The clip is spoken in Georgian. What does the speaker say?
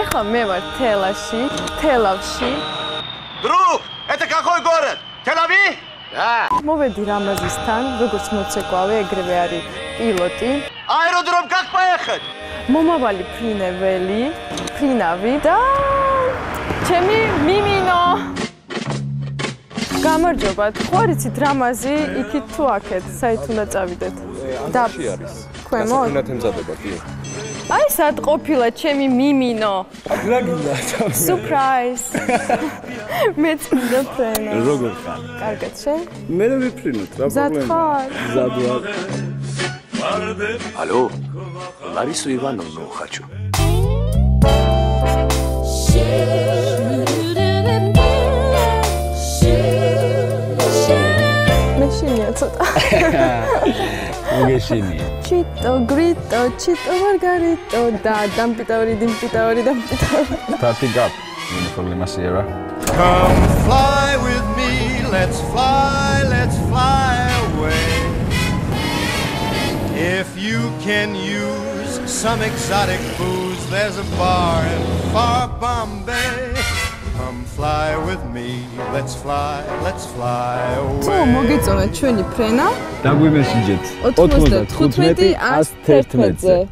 ეხლა მე ვარ თელაში, თელავში. Друг, это какой город? Тель-Авив? Да. მოვედი რამაზისთან, როგორც მოცეკვავე, ეგრევე არის პილოტი. Аэродром как поехать? მომავალი ფრინეველი, ფრინავი და ჩემი მიმინო. გამარჯობა, ხო არიცით რამაზი იქით თუ აქეთ, საით უნდა წავიდეთ? და არის. ქვემო? უნდა ემზადება კი. აი სად ყოფილა ჩემი მიმინო? რა გინდა? სურპრაიზ. მეც მინდა ფრენა. როგორ ხარ? კარგად შენ? მე რა ვიფრინოთ, რა მზად ხარ? მზად ვარ. 계시네요, 저도. 계시니. 치또, 그리또, 치또, 마르가리또, 다, 담피타오리, 딤피타오리, 담피타오리. Starting up in Problema Sierra. Come fly with me, let's fly, let's fly away. If you can use some exotic booze, there's a bar in far Bombay. Come fly with me, let's fly, let's fly თუ away. მოგეწონა ჩვენი ფრენა დაგვიმესიჯეთ. 95 111-ზე.